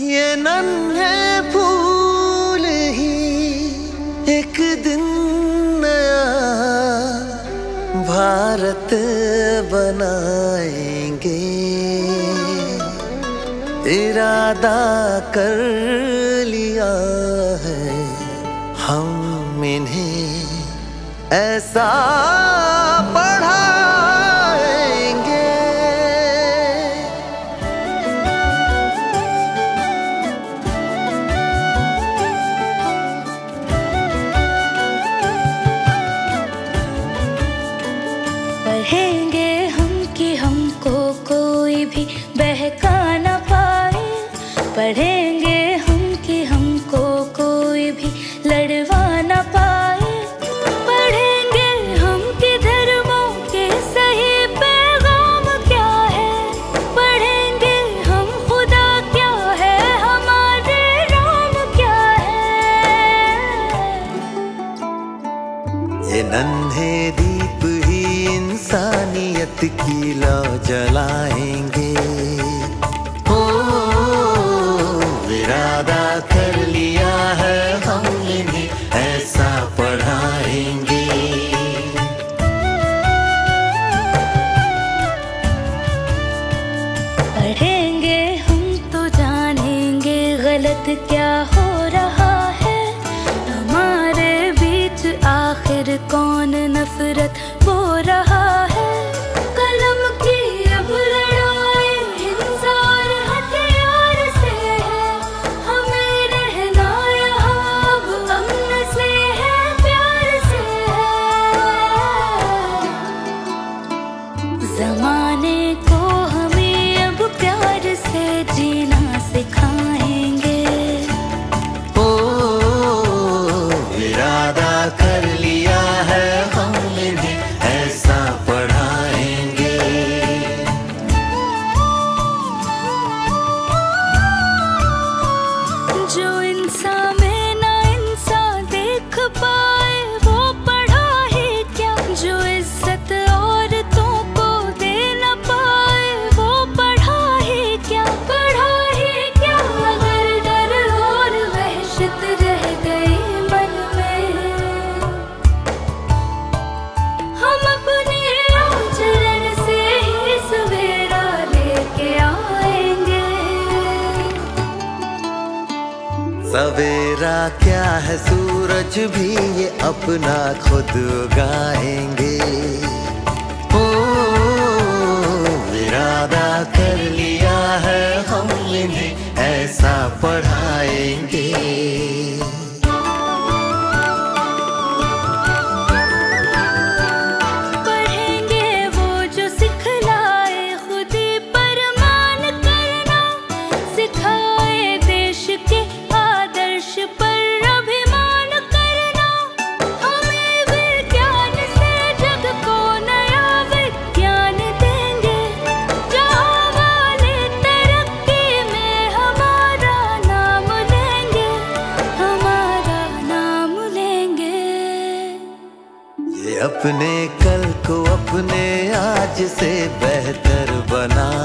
ये नन्हे फूल ही, एक दिन नया भारत बनाएँगे। इरादा कर लिया है हम इन्हें, ऐसा रहेंगे हम कि हमको कोई भी बहका न पाए। पढ़ें ये नन्हे दीप ही इंसानियत की लौ जलाएँगे। ओ, इरादा कर लिया है हमने ऐसा पढ़ाएँगे। पढ़ेंगे हम तो जानेंगे गलत क्या सवेरा क्या है, सूरज भी ये अपना खुद गाएँगे। ओ, इरादा कर लिया है, हम इन्हें ऐसा पढ़ाएँगे। अपने कल को अपने आज से बेहतर बना।